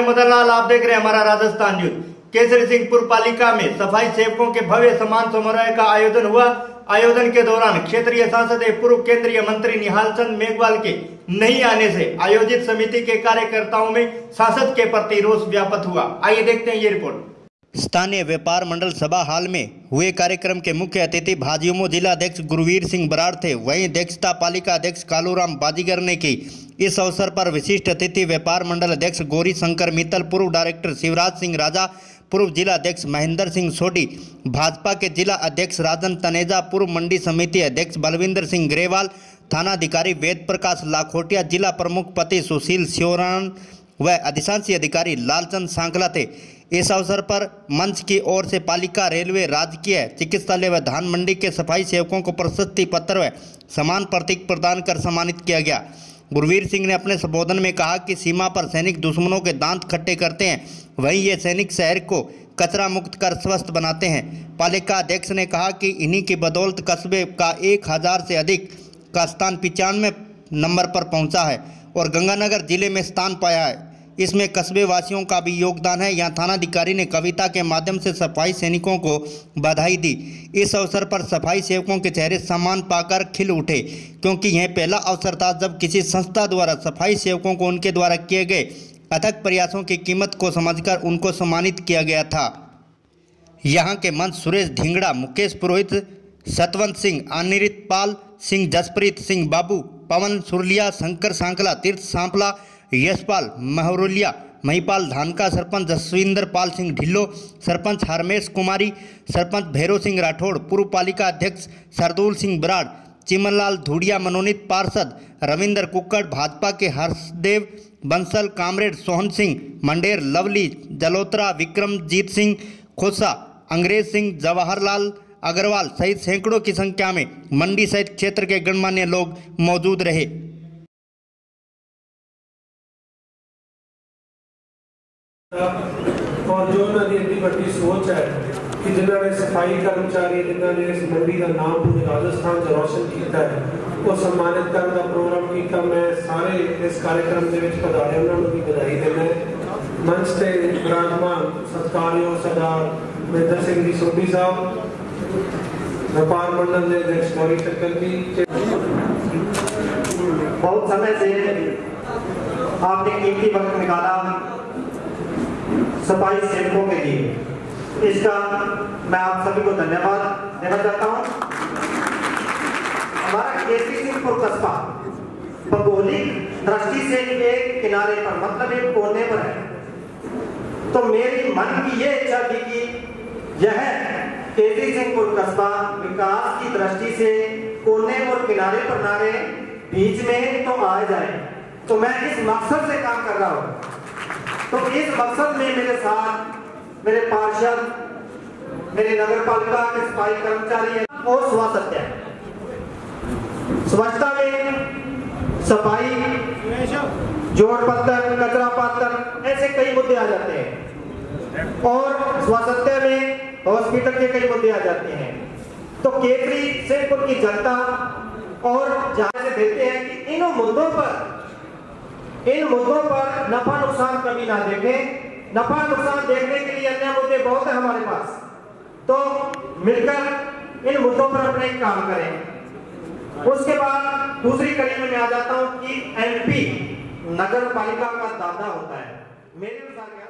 मदन लाल आप देख रहे हैं हमारा राजस्थान न्यूज़। केसरी सिंहपुर पालिका में सफ़ाई सेवकों के भव्य सम्मान समारोह का आयोजन हुआ। आयोजन के दौरान क्षेत्रीय सांसद एवं पूर्व केंद्रीय मंत्री निहाल चंद मेघवाल के नहीं आने से आयोजित समिति के कार्यकर्ताओं में सांसद के प्रति रोष व्यापक हुआ। आइए देखते हैं ये रिपोर्ट। स्थानीय व्यापार मंडल सभा हाल में हुए कार्यक्रम के मुख्य अतिथि भाजयुमो जिला अध्यक्ष गुरुवीर सिंह बराड़ थे। वहीं अध्यक्षता पालिका अध्यक्ष कालूराम बाजीगर ने की। इस अवसर पर विशिष्ट अतिथि व्यापार मंडल अध्यक्ष गौरी शंकर मित्तल, पूर्व डायरेक्टर शिवराज सिंह राजा, पूर्व जिला अध्यक्ष महेंद्र सिंह सोडी भाजपा के जिला अध्यक्ष राजन तनेजा, पूर्व मंडी समिति अध्यक्ष बलविंदर सिंह ग्रेवाल, थानाधिकारी वेद प्रकाश लाखोटिया, जिला प्रमुख पति सुशील सियोरान व अधिशांशी अधिकारी लालचंद सांकला थे। इस अवसर पर मंच की ओर से पालिका, रेलवे, राजकीय, चिकित्सालय व धान मंडी के सफ़ाई सेवकों को प्रशस्ति पत्र व समान प्रतीक प्रदान कर सम्मानित किया गया। गुरवीर सिंह ने अपने संबोधन में कहा कि सीमा पर सैनिक दुश्मनों के दांत खट्टे करते हैं, वहीं ये सैनिक शहर को कचरा मुक्त कर स्वस्थ बनाते हैं। पालिका अध्यक्ष ने कहा कि इन्हीं की बदौलत कस्बे का एक हज़ार से अधिक का स्थान पिचानवे नंबर पर पहुँचा है और गंगानगर ज़िले में स्थान पाया है। इसमें कस्बे वासियों का भी योगदान है। यहाँ थानाधिकारी ने कविता के माध्यम से सफ़ाई सैनिकों को बधाई दी। इस अवसर पर सफ़ाई सेवकों के चेहरे सम्मान पाकर खिल उठे, क्योंकि यह पहला अवसर था जब किसी संस्था द्वारा सफ़ाई सेवकों को उनके द्वारा किए गए अथक प्रयासों की कीमत को समझकर उनको सम्मानित किया गया था। यहाँ के मंच सुरेश ढिंगड़ा, मुकेश पुरोहित, सतवंत सिंह, अनिरित पाल सिंह, जसप्रीत सिंह बाबू, पवन सुरलिया, शंकर सांकला, तीर्थ सांपला यशपाल महरोलिया, महिपाल, धानका, सरपंच जसविंदर पाल सिंह ढिल्लो, सरपंच हरमेश कुमारी, सरपंच भैरव सिंह राठौड़ पूर्व पालिका अध्यक्ष सरदुल सिंह बराड़, चिमनलाल धूड़िया, मनोनीत पार्षद रविंदर कुक्कड़, भाजपा के हर्षदेव बंसल कामरेड, सोहन सिंह, मंडेर लवली, जलोत्रा विक्रमजीत सिंह, खोसा, अंग्रेज़ सिंह, जवाहरलाल अग्रवाल सहित सैकड़ों की संख्या में मंडी सहित क्षेत्र के गणमान्य लोग मौजूद रहे। ਔਰ ਜੋ ਉਹਨਾਂ ਦੀ ਇੰਨੀ ਵੱਡੀ ਸੋਚ ਹੈ ਕਿ ਜਿਨ੍ਹਾਂ ਨੇ ਸਫਾਈ ਕਰਮਚਾਰੀ ਜਿਨ੍ਹਾਂ ਨੇ ਇਸ ਮੰਡੀ ਦਾ ਨਾਮ ਪੂਰੇ ਰਾਜਸਥਾਨ 'ਚ ਰੌਸ਼ਨ ਕੀਤਾ ਹੈ ਉਹ ਸਨਮਾਨਿਤ ਕਰਨ ਦਾ ਪ੍ਰੋਗਰਾਮ ਕੀਤਾ ਮੈਂ ਸਾਰੇ ਇਸ ਕਾਰਜਕ੍ਰਮ ਦੇ ਵਿੱਚ ਪਧਾਰੇ ਉਹਨਾਂ ਨੂੰ ਵੀ ਵਧਾਈ ਦਿੰਦਾ ਮੰਚ ਤੇ ਵਿਰਾਜਮਾਨ ਸਤਿਕਾਰਯੋਗ ਸਰਦਾਰ ਮਹਿੰਦਰ ਸਿੰਘ ਜੀ ਸੋਢੀ ਸਾਹਿਬ व्यापार मंडल के अध्यक्ष गौरी शंकर जी बहुत समय से आपने कीमती वक्त निकाला सफ़ाई सेवकों के लिए। इसका मैं आप सभी को धन्यवाद देना चाहता हूँ। हमारा भौगोलिक दृष्टि से एक किनारे पर मतलब एक कोने पर है। तो मेरी मन की ये इच्छा थी कि यह केसरी सिंहपुर कस्बा विकास की दृष्टि से कोने और किनारे पर ना रहे, बीच में तो आ जाए। तो मैं इस मकसद से काम कर रहा हूँ। तो इस मकसद में मेरे साथ, मेरे पार्षद, मेरे नगर पालिका के सफ़ाई कर्मचारी हैं और स्व सत्य स्वच्छता में सफ़ाई, जोड़ पत्थर कचरा पात्र ऐसे कई मुद्दे आ जाते हैं। और स्वास्थ्य में हॉस्पिटल के कई मुद्दे आ जाते हैं। तो केतरी सिंहपुर की जनता और जहाँ से देते हैं कि इन मुद्दों पर इन मुद्दों पर नफा नुकसान कभी ना देखें। नफा नुकसान देखने के लिए अन्य मुद्दे बहुत है हमारे पास। तो मिलकर इन मुद्दों पर अपने काम करें। उसके बाद दूसरी कड़ी में मैं आ जाता हूँ कि एमपी नगर पालिका का दादा होता है। मेरे अनुसार क्या?